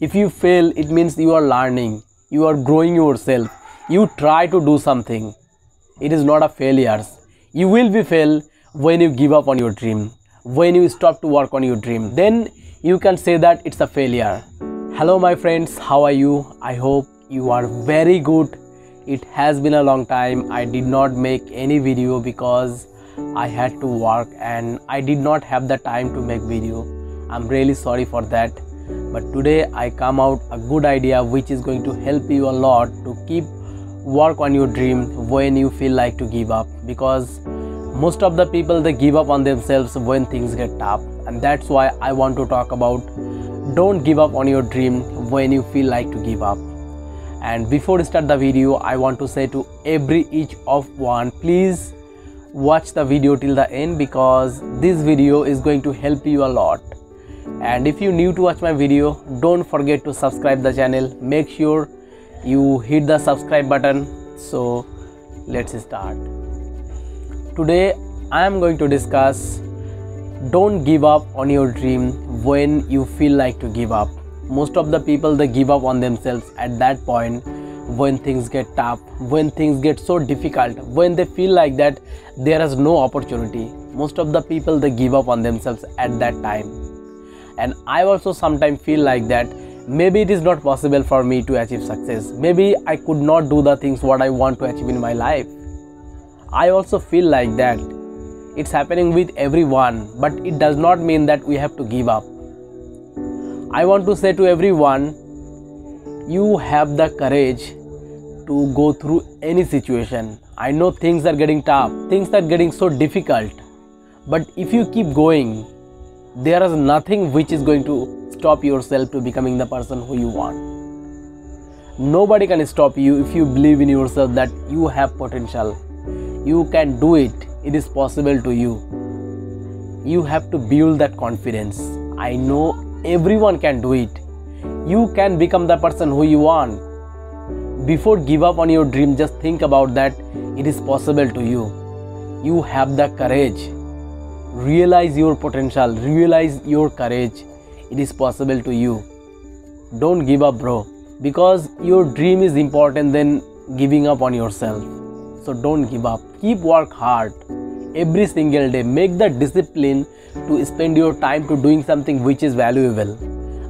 if you fail it means you are learning. You are growing yourself. You try to do something. It is not a failure. You will be fail when you give up on your dream when you stop to work on your dream. Then you can say that it's a failure. Hello my friends. How are you? I hope you are very good. It has been a long time. I did not make any video because i had to work and i did not have the time to make video. I'm really sorry for that but today i come out a good idea which is going to help you a lot to keep work on your dream when you feel like to give up. Because most of the people they give up on themselves when things get tough. And that's why i want to talk about don't give up on your dream when you feel like to give up. And before start the video i want to say to every each of one please watch the video till the end because this video is going to help you a lot and if you new to watch my video don't forget to subscribe the channel. Make sure you hit the subscribe button. So let's start. Today i am going to discuss don't give up on your dream when you feel like to give up. Most of the people they give up on themselves at that point when things get tough when things get so difficult when they feel like that there is no opportunity. Most of the people they give up on themselves at that time and i also sometimes feel like that maybe it is not possible for me to achieve success. Maybe i could not do the things what i want to achieve in my life. I also feel like that it's happening with everyone but it does not mean that we have to give up. I want to say to everyone you have the courage to go through any situation. I know things are getting tough, things are getting so difficult, but if you keep going, there is nothing which is going to stop yourself to becoming the person who you want. Nobody can stop you if you believe in yourself that you have potential. You can do it. It is possible to you. You have to build that confidence. I know everyone can do it you can become the person who you want before give up on your dream just think about that it is possible to you you have the courage realize your potential realize your courage. It is possible to you. Don't give up bro. Because your dream is important than giving up on yourself. So don't give up. Keep work hard. Every single day make the discipline to spend your time to doing something which is valuable.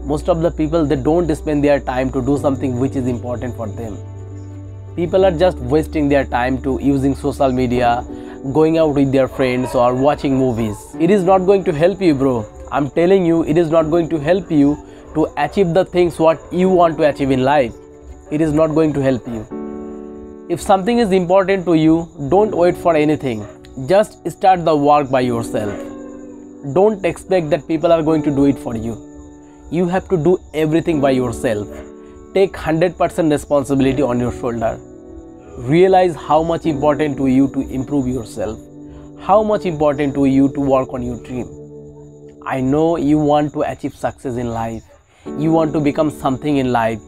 Most of the people they don't spend their time to do something which is important for them. People are just wasting their time to using social media going out with their friends or watching movies. It is not going to help you bro. I'm telling you it is not going to help you to achieve the things what you want to achieve in life. It is not going to help you. If something is important to you don't wait for anything. Just start the work by yourself. Don't expect that people are going to do it for you. You have to do everything by yourself. Take 100% responsibility on your shoulder realize how much important to you to improve yourself how much important to you to work on your dream. I know you want to achieve success in life. You want to become something in life.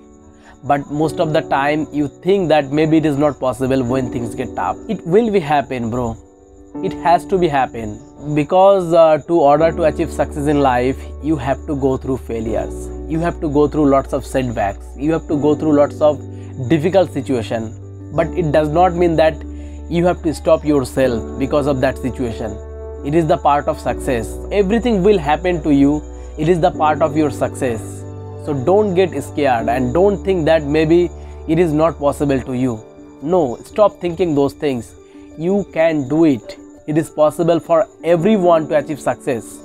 But most of the time you think that maybe it is not possible when things get tough. It will be happen bro. It has to be happen. Because uh, to order to achieve success in life you have to go through failures. You have to go through lots of setbacks. You have to go through lots of difficult situation but it does not mean that you have to stop yourself because of that situation. It is the part of success. Everything will happen to you. It is the part of your success. So don't get scared and don't think that maybe it is not possible to you. No stop thinking those things. You can do it. It is possible for everyone to achieve success.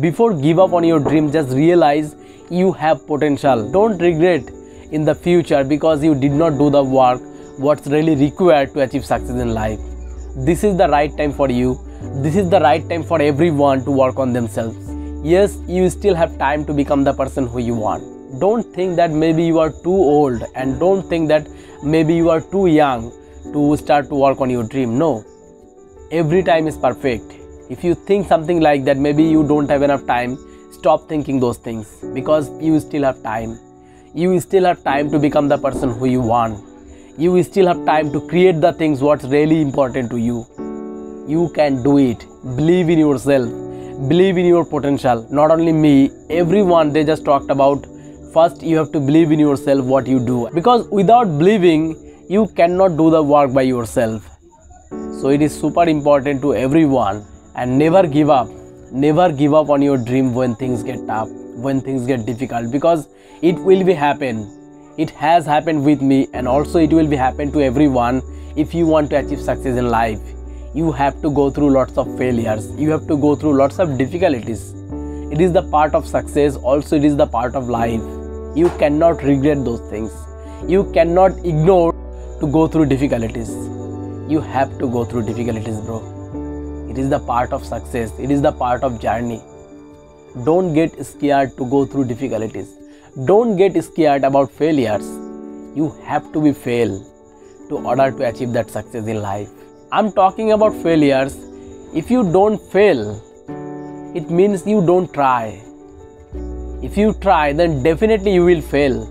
Before give up on your dream just realize you have potential. Don't regret in the future because you did not do the work what's really required to achieve success in life. This is the right time for you. This is the right time for everyone to work on themselves. Yes you still have time to become the person who you want. Don't think that maybe you are too old and don't think that maybe you are too young to start to work on your dream. No. Every time is perfect. If you think something like that maybe you don't have enough time stop thinking those things because you still have time. You still have time to become the person who you want you still have time to create the things what's really important to you. You can do it. Believe in yourself. Believe in your potential. Not only me everyone they just talked about first you have to believe in yourself what you do. Because without believing you cannot do the work by yourself. So it is super important to everyone. And never give up. Never give up on your dream when things get tough when things get difficult. Because it will be happen it has happened with me and also it will be happen to everyone if you want to achieve success in life. You have to go through lots of failures. You have to go through lots of difficulties. It is the part of success also it is the part of life. You cannot regret those things. You cannot ignore to go through difficulties. You have to go through difficulties bro. It is the part of success. It is the part of journey. Don't get scared to go through difficulties don't get scared about failures. You have to be fail to order to achieve that success in life. I'm talking about failures. If you don't fail it means you don't try. If you try then definitely you will fail.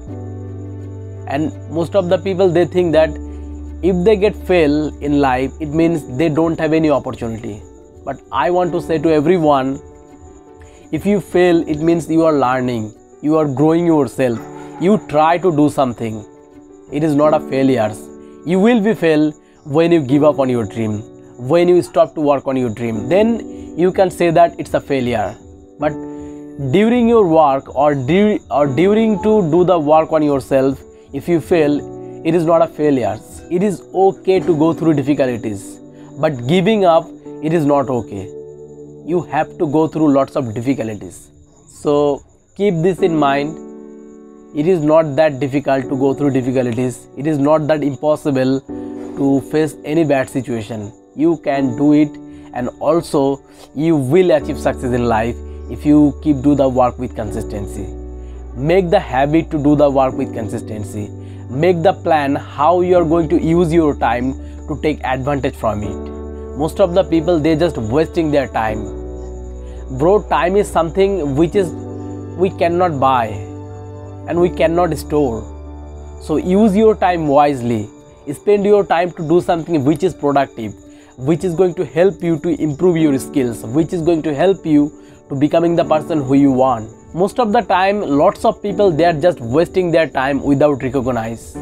And most of the people they think that if they get fail in life it means they don't have any opportunity. But i want to say to everyone if you fail it means you are learning you are growing yourself. You try to do something. It is not a failure. You will be fail when you give up on your dream. When you stop to work on your dream. Then you can say that it's a failure. But during your work or, du- or during to do the work on yourself if you fail it is not a failure. It is okay to go through difficulties. But giving up it is not okay. You have to go through lots of difficulties. So keep this in mind. It is not that difficult to go through difficulties. It is not that impossible to face any bad situation. You can do it and also you will achieve success in life if you keep do the work with consistency. Make the habit to do the work with consistency. Make the plan how you are going to use your time to take advantage from it. Most of the people they just wasting their time. Bro time is something which is we cannot buy and we cannot store. So use your time wisely. Spend your time to do something which is productive which is going to help you to improve your skills which is going to help you to becoming the person who you want. Most of the time lots of people they are just wasting their time without recognize.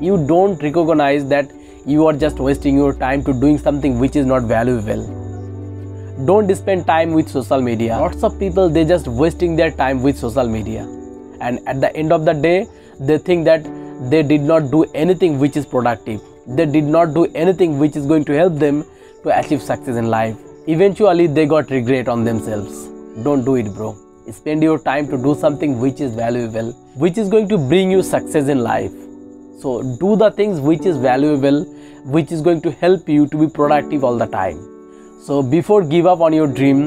You don't recognize that you are just wasting your time to doing something which is not valuable don't spend time with social media. Lots of people they just wasting their time with social media. And at the end of the day they think that they did not do anything which is productive. They did not do anything which is going to help them to achieve success in life. Eventually they got regret on themselves. Don't do it bro. Spend your time to do something which is valuable which is going to bring you success in life. So do the things which is valuable which is going to help you to be productive all the time so before give up on your dream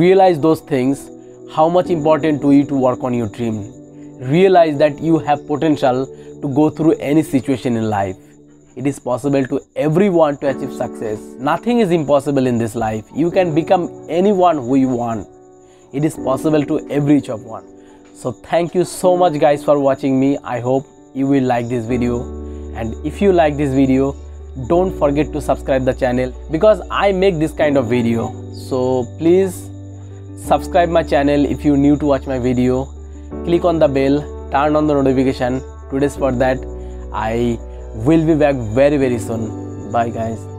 realize those things how much important to you to work on your dream. Realize that you have potential to go through any situation in life. It is possible to everyone to achieve success. Nothing is impossible in this life. You can become anyone who you want. It is possible to every each of one. So thank you so much guys for watching me. I hope you will like this video. And if you like this video don't forget to subscribe the channel because I make this kind of video. So please subscribe my channel if you're new to watch my video. Click on the bell turn on the notification. Today's for that. I will be back very very soon. Bye guys